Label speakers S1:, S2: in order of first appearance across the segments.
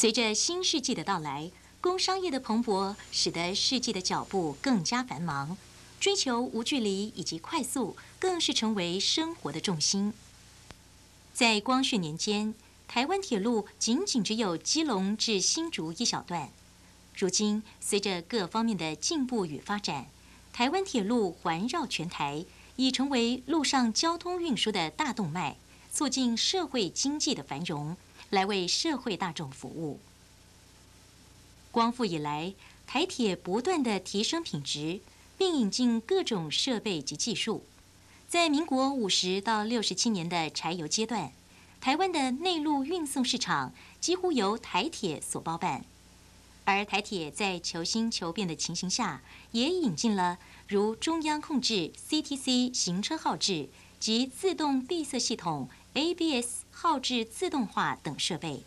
S1: 随着新世纪的到来，工商业的蓬勃，使得世纪的脚步更加繁忙。追求无距离以及快速，更是成为生活的重心。在光绪年间，台湾铁路仅仅只有基隆至新竹一小段。如今，随着各方面的进步与发展，台湾铁路环绕全台，已成为陆上交通运输的大动脉，促进社会经济的繁荣，来为社会大众服务。光复以来，台铁不断的提升品质。并引进各种设备及技术。在民国五十到六十七年的柴油阶段，台湾的内陆运送市场几乎由台铁所包办。而台铁在求新求变的情形下，也引进了如中央控制 CTC 行车号志及自动闭塞系统 ABS 号志自动化等设备。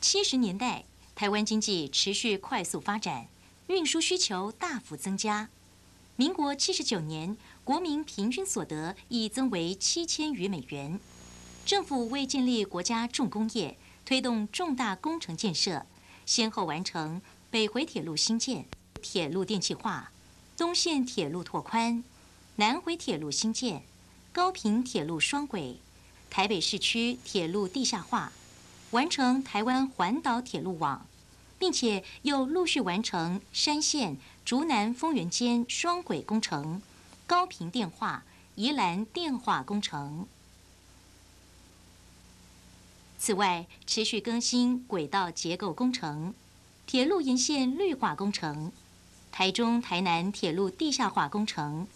S1: 七十年代。台湾经济持续快速发展，运输需求大幅增加。民国七十九年，国民平均所得已增为七千余美元。政府为建立国家重工业，推动重大工程建设，先后完成北回铁路新建、铁路电气化、东线铁路拓宽、南回铁路新建、高频铁路双轨、台北市区铁路地下化。完成台湾环岛铁路网，并且又陆续完成山线竹南丰原间双轨工程、高频电话、宜兰电话工程。此外，持续更新轨道结构工程、铁路沿线绿化工程、台中台南铁路地下化工程、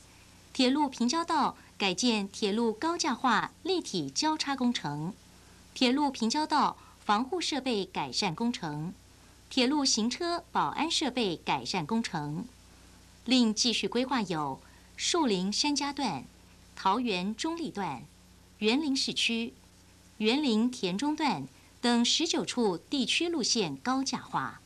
S1: 铁路平交道改建、铁路高架化立体交叉工程、铁路平交道。防护设备改善工程、铁路行车保安设备改善工程，另继续规划有树林山家段、桃园中立段、园林市区、园林田中段等十九处地区路线高架化。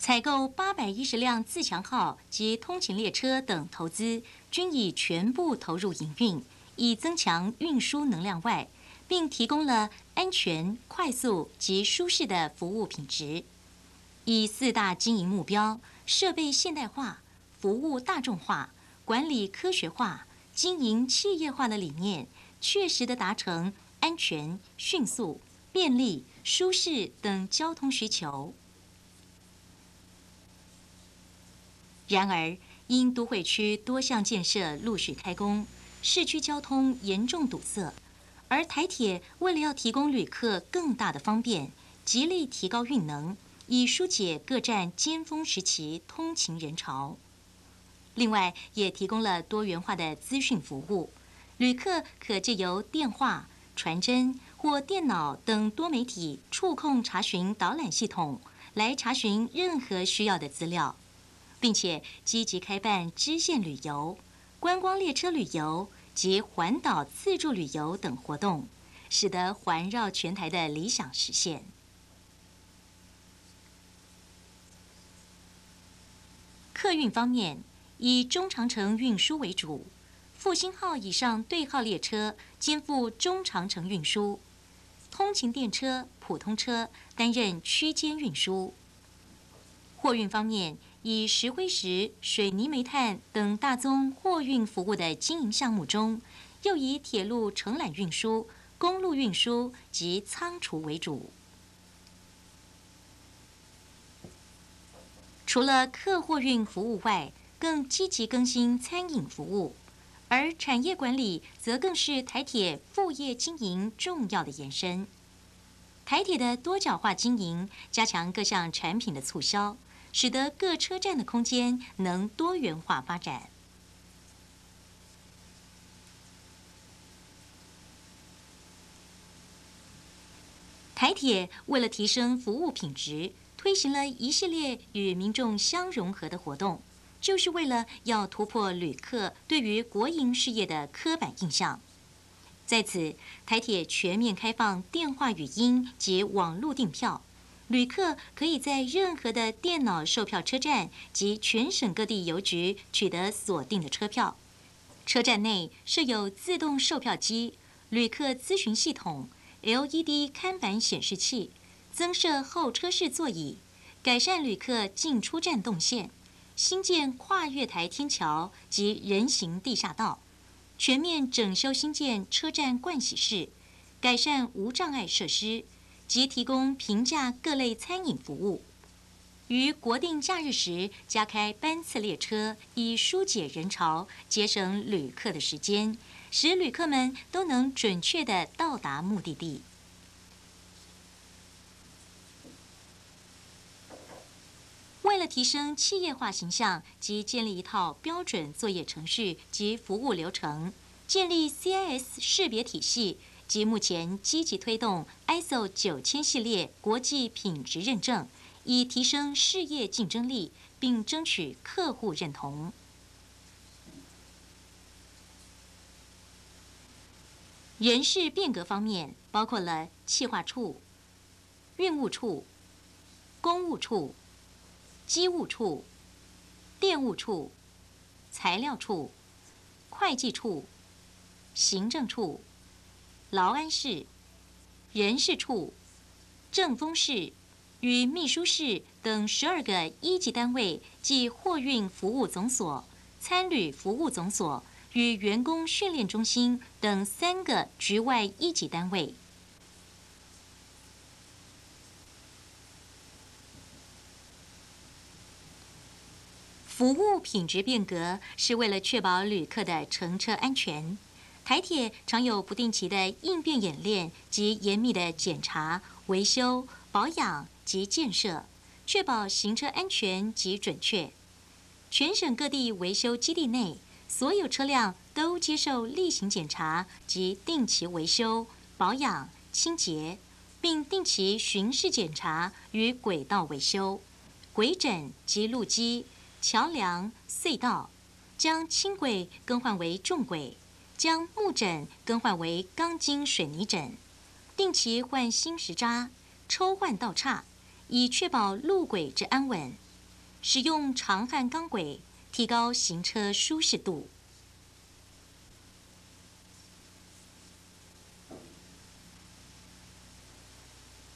S1: 采购八百一十辆自强号及通勤列车等投资，均已全部投入营运，以增强运输能量外，并提供了安全、快速及舒适的服务品质。以四大经营目标：设备现代化、服务大众化、管理科学化、经营企业化的理念，确实的达成安全、迅速、便利、舒适等交通需求。然而，因都会区多项建设陆续开工，市区交通严重堵塞，而台铁为了要提供旅客更大的方便，极力提高运能，以疏解各站尖峰时期通勤人潮。另外，也提供了多元化的资讯服务，旅客可借由电话、传真或电脑等多媒体触控查询导览系统，来查询任何需要的资料。并且积极开办支线旅游、观光列车旅游及环岛自助旅游等活动，使得环绕全台的理想实现。客运方面，以中长程运输为主，复兴号以上对号列车肩负中长程运输，通勤电车、普通车担任区间运输。货运方面，以石灰石、水泥、煤炭等大宗货运服务的经营项目中，又以铁路承揽运输、公路运输及仓储为主。除了客货运服务外，更积极更新餐饮服务，而产业管理则更是台铁副业经营重要的延伸。台铁的多角化经营，加强各项产品的促销。使得各车站的空间能多元化发展。台铁为了提升服务品质，推行了一系列与民众相融合的活动，就是为了要突破旅客对于国营事业的刻板印象。在此，台铁全面开放电话语音及网络订票。旅客可以在任何的电脑售票车站及全省各地邮局取得锁定的车票，车站内设有自动售票机、旅客咨询系统、LED 看板显示器，增设候车室座椅，改善旅客进出站动线，新建跨月台天桥及人行地下道，全面整修新建车站盥洗室，改善无障碍设施，及提供平价各类餐饮服务。于国定假日时加开班次列车，以疏解人潮，节省旅客的时间，使旅客们都能准确的到达目的地。为了提升企业化形象及建立一套标准作业程序及服务流程，建立 CIS 识别体系及目前积极推动 ISO 九千系列国际品质认证。以提升事业竞争力，并争取客户认同。人事变革方面，包括了企划处、运务处、公务处、机务处、电务处、材料处、会计处、行政处、劳安室、人事处、政风室。与秘书室等十二个一级单位及货运服务总所、参旅服务总所与员工训练中心等三个局外一级单位。服务品质变革是为了确保旅客的乘车安全。台铁常有不定期的应变演练及严密的检查、维修、保养。及建设，确保行车安全及准确。全省各地维修基地内，所有车辆都接受例行检查及定期维修、保养、清洁，并定期巡视检查与轨道维修、轨枕及路基、桥梁、隧道，将轻轨更换为重轨，将木枕更换为钢筋水泥枕，定期换新石渣，抽换道岔。以确保路轨之安稳，使用长焊钢轨，提高行车舒适度。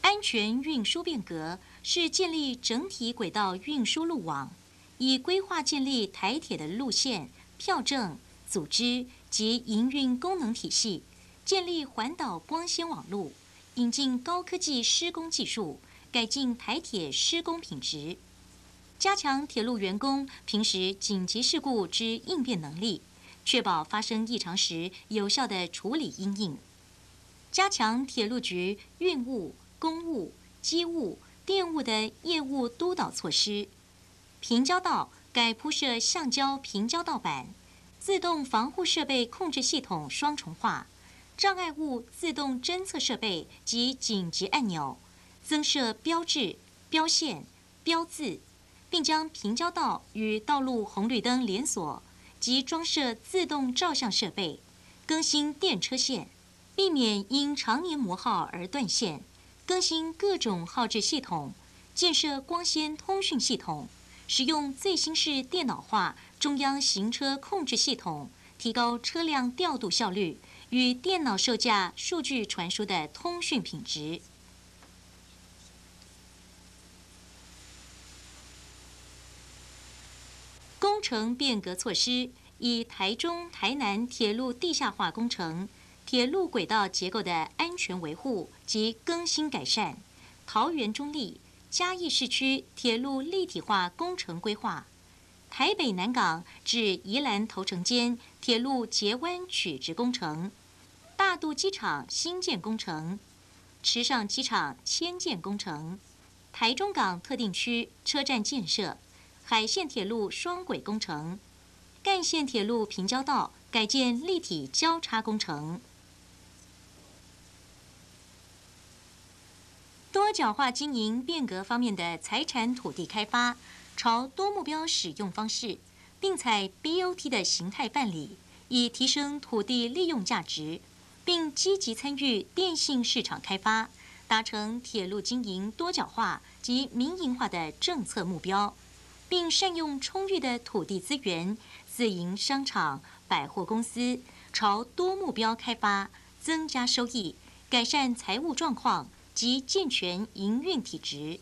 S1: 安全运输变革是建立整体轨道运输路网，以规划建立台铁的路线、票证、组织及营运功能体系，建立环岛光纤网络，引进高科技施工技术。改进台铁施工品质，加强铁路员工平时紧急事故之应变能力，确保发生异常时有效的处理应应。加强铁路局运务、公务、机务、电务的业务督导措施。平交道改铺设橡胶平交道板，自动防护设备控制系统双重化，障碍物自动侦测设备及紧急按钮。增设标志、标线、标字，并将平交道与道路红绿灯连锁，及装设自动照相设备，更新电车线，避免因常年磨耗而断线，更新各种耗制系统，建设光纤通讯系统，使用最新式电脑化中央行车控制系统，提高车辆调度效率与电脑售价数据传输的通讯品质。工程变革措施以台中、台南铁路地下化工程、铁路轨道结构的安全维护及更新改善；桃园中立、嘉义市区铁路立体化工程规划；台北南港至宜兰头城间铁路截弯曲直工程；大渡机场新建工程；池上机场迁建工程；台中港特定区车站建设。海线铁路双轨工程、干线铁路平交道改建立体交叉工程、多角化经营变革方面的财产土地开发，朝多目标使用方式，并采 BOT 的形态办理，以提升土地利用价值，并积极参与电信市场开发，达成铁路经营多角化及民营化的政策目标。并善用充裕的土地资源，自营商场、百货公司，朝多目标开发，增加收益，改善财务状况及健全营运体制。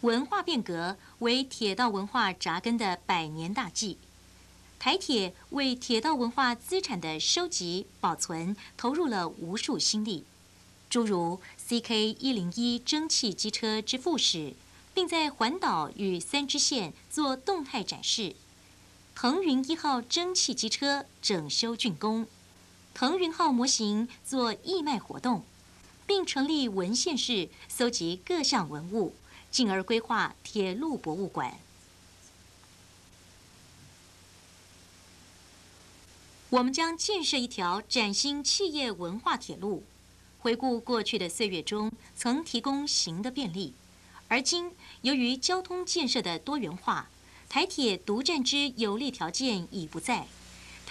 S1: 文化变革为铁道文化扎根的百年大计。台铁为铁道文化资产的收集、保存投入了无数心力，诸如 CK 一零一蒸汽机车之复驶，并在环岛与三支线做动态展示；腾云一号蒸汽机车整修竣工，腾云号模型做义卖活动，并成立文献室搜集各项文物，进而规划铁路博物馆。我们将建设一条崭新企业文化铁路，回顾过去的岁月中曾提供行的便利，而今由于交通建设的多元化，台铁独占之有利条件已不在。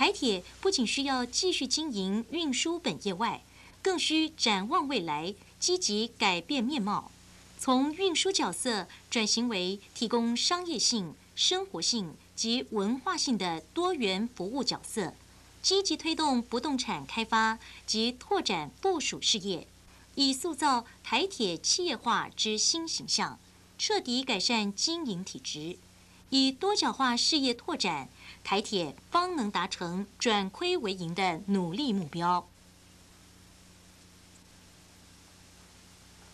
S1: 台铁不仅需要继续经营运输本业外，更需展望未来，积极改变面貌，从运输角色转型为提供商业性、生活性及文化性的多元服务角色。积极推动不动产开发及拓展部署事业，以塑造台铁企业化之新形象，彻底改善经营体质，以多角化事业拓展，台铁方能达成转亏为盈的努力目标。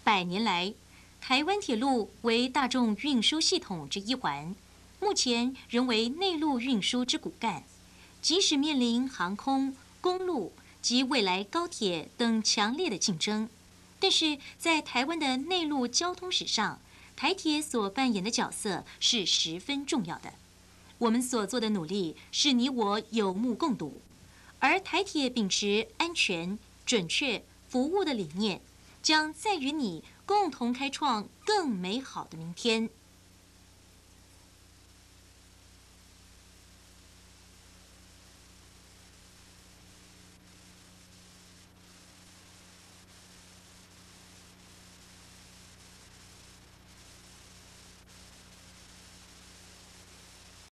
S1: 百年来，台湾铁路为大众运输系统之一环，目前仍为内陆运输之骨干。即使面临航空、公路及未来高铁等强烈的竞争，但是在台湾的内陆交通史上，台铁所扮演的角色是十分重要的。我们所做的努力是你我有目共睹，而台铁秉持安全、准确、服务的理念，将在与你共同开创更美好的明天。